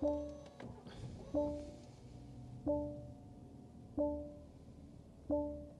thank you